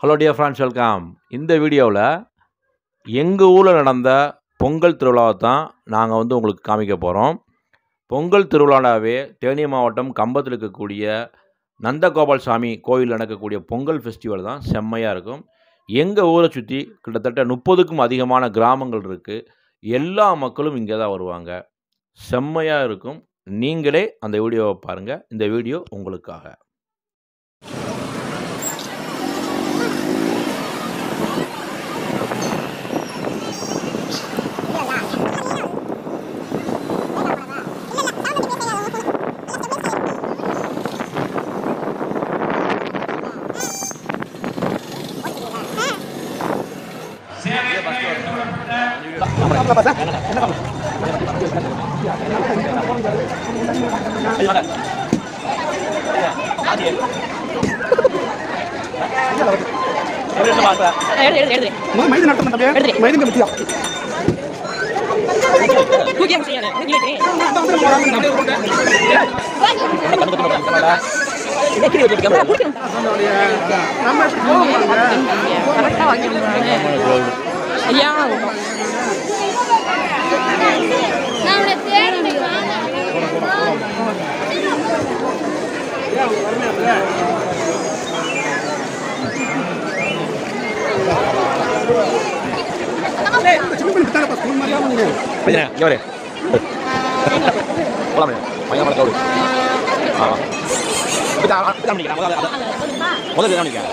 Hello dear friends welcome இந்த வீடியோவில் எங்கள் ஊரில் நடந்த பொங்கல் திருவிழாவை தான் நாங்கள் வந்து உங்களுக்கு காமிக்க போகிறோம் பொங்கல் திருவிழாவே தேனி மாவட்டம் கம்பத்தில் இருக்கக்கூடிய நந்தகோபால் சாமி கோயில் நடக்கக்கூடிய பொங்கல் ஃபெஸ்டிவல் தான் செம்மையாக இருக்கும். எங்கள் ஊரை சுற்றி கிட்டத்தட்ட முப்பதுக்கும் அதிகமான கிராமங்கள் இருக்குது எல்லா மக்களும் இங்கே தான் வருவாங்க. செம்மையாக இருக்கும். நீங்களே அந்த வீடியோவை பாருங்கள் இந்த வீடியோ உங்களுக்காக. மைது நட்டம் தம்பியா. மைதுங்க முக்கியம் தூக்கி அங்க செய்யாத நீ எடுத்து நம்ம எப்படி போக கரெக்டா வாங்கி ஐயா நான் உன்னை தேடினேன் வாங்க. சின்ன பண்ணி விட்டாங்கப்பா ஸ்கூல் மாதிரியா நீங்க பையனே இங்கே வரே போலாம் பையன் பழக்க விடு ஆ இதான் பண்ணிக்கிறேன் முதல்ல முதல்ல இதான் பண்ணிக்கிறேன்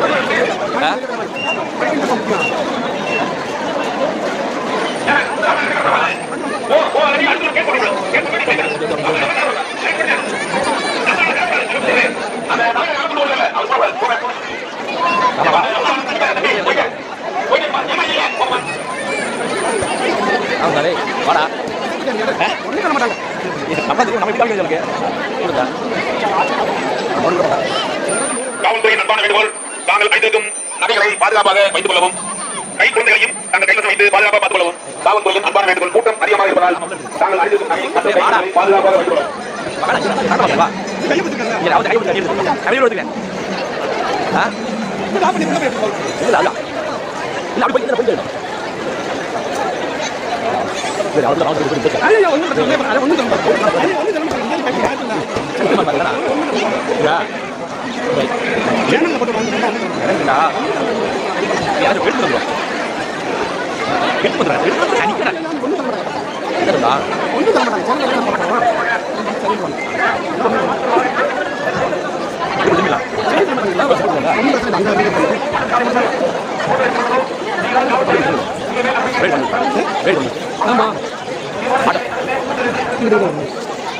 அவங்களே வாடா. ஒண்ணு பண்ண மாட்டாங்க அப்பா தெரியும் நம்ம கொடுத்தா. அன்பான வேண்டுகோள் தாங்கள் அனைத்திற்கும் நகைகளை பாதுகாப்பாக வைத்துக் கொள்ளவும் கை குழந்தைகளையும் தங்கள் கைவசம் வைத்து பாதுகாப்பாக பார்த்துக் கொள்ளவும் காவல்துறையின் அன்பான வேண்டுகோள் கூட்டம் அதிகமாக இருப்பதால் தாங்கள் அனைத்திற்கும் நகை பாதுகாப்பாக வைத்துக் கொள்ளவும் வா கையை பத்துக்கங்க இங்க அவன் கை கொடுத்து கை இது தர மாட்டாங்க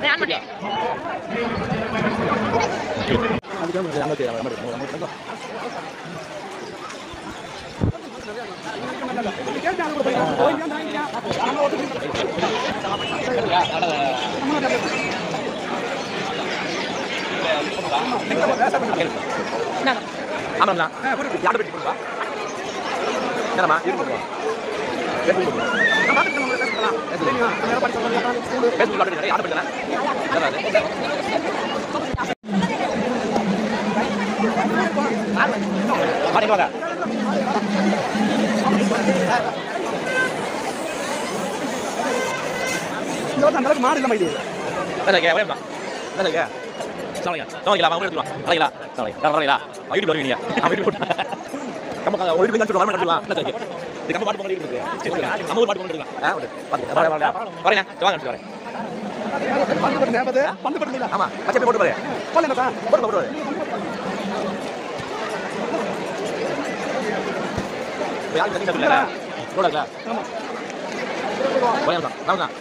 வெயிட் பண்ணு ஆமாம்ண்ணா யாரை வெட்டி கொடுப்பா என்னம்மா இருக்கு ஃபேஸ்புக் ஆர்டர் யாரை பண்ணுறேன் வாங்க வாங்க இந்த வருஷம் அந்த அளவுக்கு மாடு இல்லாம இது என்ன கேட்க சரிங்க சரிங்களா எடுத்துக்கலாம் சரிங்களா சரிங்க சரிங்களா ஐடி வருவீங்க அவன் போட்டு நம்ம ஒரு வீட்டு வந்து வரணும் கட்டுலாம் இல்லை சரி இது நம்ம பாட்டு பண்ணிட்டு இருக்கு நம்ம பாட்டு பண்ணிட்டு இருக்கலாம் ஆ வரேன் வாங்க வரேன் பந்து பட்டு நேபது பந்து பட்டு ஆமா பச்சை போட்டு பாரு போல சார் போட்டு போட்டு பாரு யாரும் தண்ணி சாப்பிடல போடல போய் தான் நான் தான்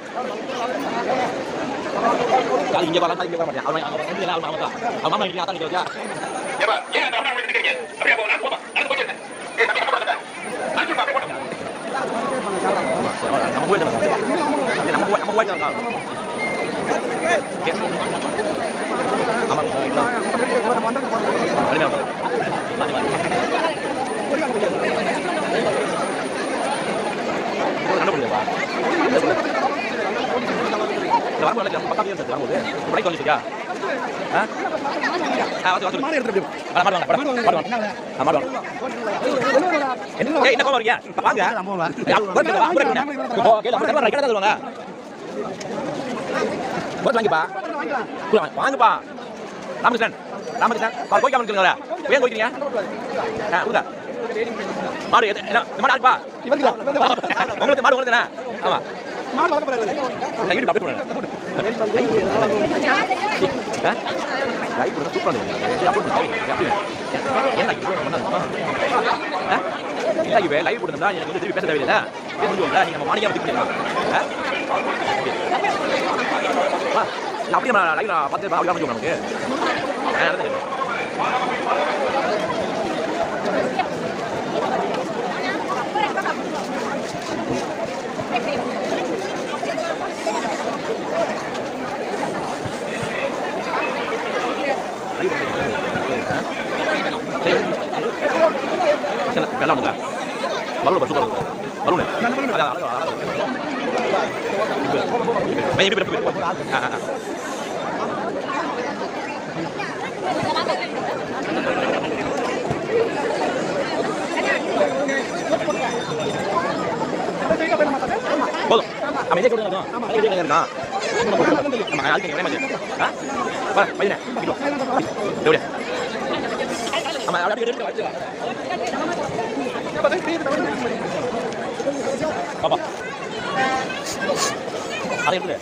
கால் இங்க வரலாம் இங்க வர மாட்டேன் அவன் அவன் வந்து எல்லாம் அவன் தான் அவன் மாமா இங்க தான் நிக்கிறா ஏப்பா, ஏன் அந்த அம்மா வீட்டுக்கு இருக்கீங்க? அப்படியே போ, நான் போப்பா, நடந்து போயிட்டு இருந்தேன். ஏய், தம்பி, அம்மா பக்கத்துல. நான் சொல்றேன், அப்படியே போட்டு. நம்ம போய் நம்ம போய் நம்ம போய் தான் ஆமா மாடு எடுத்து என்ன கோவம் வரீங்க வாங்க வாங்கப்பா. வாங்கப்பா. ராமகிருஷ்ணன் ராமகிருஷ்ணன் கோயிக்கா வந்துருங்களா ஏன் கோயிக்கிறீங்க ஆ கொடுங்க. மாடு எது- என்ன, இந்த மாடு உங்களுக்கு மாடு உங்களுக்கு தானே ஆமா. மாடு வளர்க்க நான் யூடியூப் அப்டேட் பண்ணுறேன் லைவ் போடுறது சூப்பராக இருந்தது அப்லோட் பண்ணி என்ன இல்லை இவன் லைவ் போட்டுருந்தா எனக்கு வந்து திருப்பி பேச தேவையில்லை மாணிக்கம் அப்படி பண்ணிடலாம் அப்படியே நான் லைவ் பார்த்து அப்படி காமிச்சு நமக்கு ஆ, நல்லது. சரி, வெள்ளம் வந்துங்க. பலூன் பஸ் சூப்பரா இருக்கு. பலூனு. அதான், அழகா, அழகா இருக்கு. மெய், இப்படி, இப்படி, இப்படி. ஆ, ஆ, ஆ. போதும் ஆமா இதே கொடுங்க அதான். அதே இதே இருக்கான் ஆமா அதுக்கு ஒரே மாதிரி ஆ வா பையனே இங்க வா. எப்படியா ஆமா அப்படியே எடுத்து வச்சு பாப்பா அதை எடுத்து